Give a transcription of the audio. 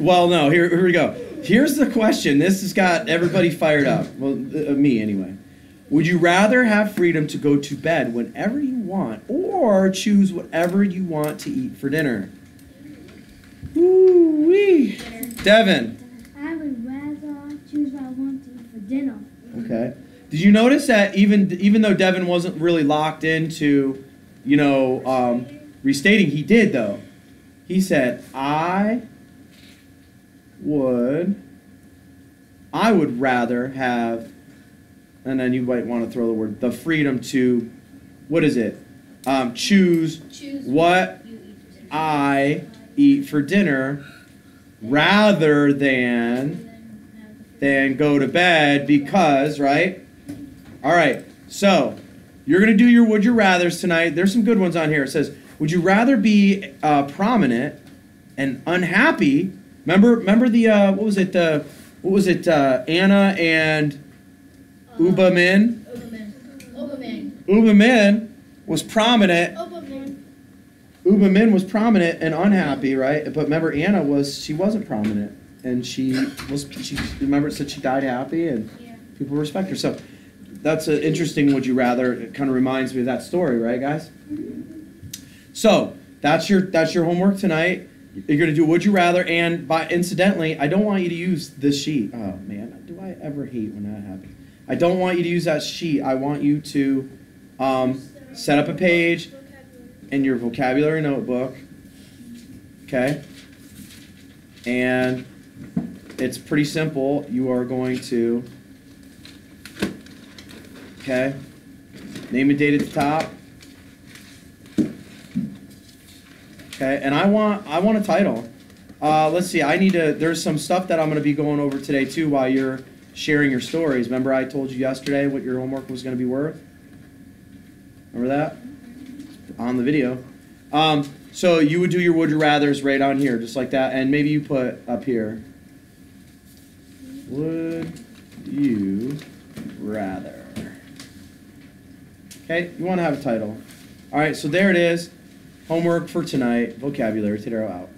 Well, no. Here, here we go. Here's the question. This has got everybody fired up. Well, uh, me anyway. Would you rather have freedom to go to bed whenever you want, or choose whatever you want to eat for dinner? Ooh wee. Devin. I would rather choose what I want to eat for dinner. Okay. Did you notice that even even though Devin wasn't really locked into, you know, um, restating, he did though. He said, "I would, I would rather have," and then you might want to throw the word the freedom to, what is it? Um, choose Choose what. I eat for dinner, rather than than go to bed because, right? All right. So, you're going to do your would you rathers tonight. There's some good ones on here. It says, "Would you rather be uh, prominent and unhappy?" Remember remember the uh, what was it uh, what was it uh, Anna and Uba Min? Oberman. Oberman. Uba Min was prominent. Uba Min was prominent and unhappy, right? But remember Anna was she wasn't prominent and she was she remember it said she died happy and Yeah. people respect her. So that's an interesting would you rather. It kind of reminds me of that story, right, guys? So that's your that's your homework tonight. You're gonna do would you rather, and by incidentally, I don't want you to use this sheet. Oh man, do I ever hate when that happens? I don't want you to use that sheet. I want you to um, set up a page in your vocabulary notebook. Okay. And it's pretty simple. You are going to Okay. Name and date at the top. Okay, and I want I want a title. Uh, let's see. I need to. There's some stuff that I'm going to be going over today too while you're sharing your stories. Remember, I told you yesterday what your homework was going to be worth. Remember that on the video. Um, so you would do your would you rather's right on here, just like that, and maybe you put up here. Would you rather? Okay, you want to have a title. All right, so there it is. Homework for tonight. Vocabulary. Todaro out.